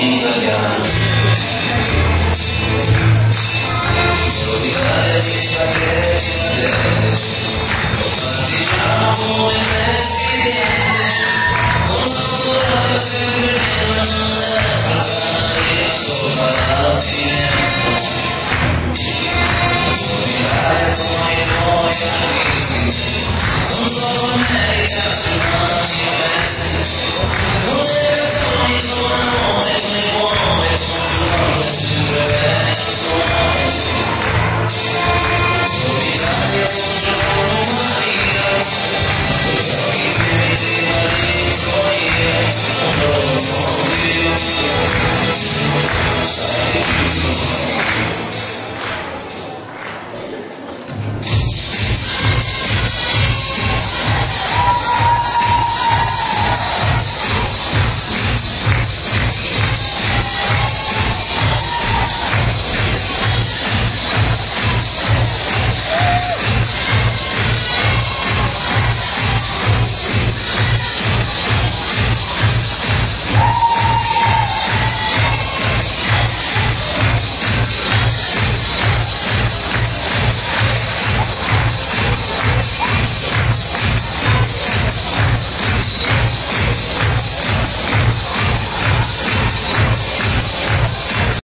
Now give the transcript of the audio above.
things I've done. So because it's my business, nobody's wrong when that's the end. Once more, I'm a super demon, that's my life, so my love is. I don't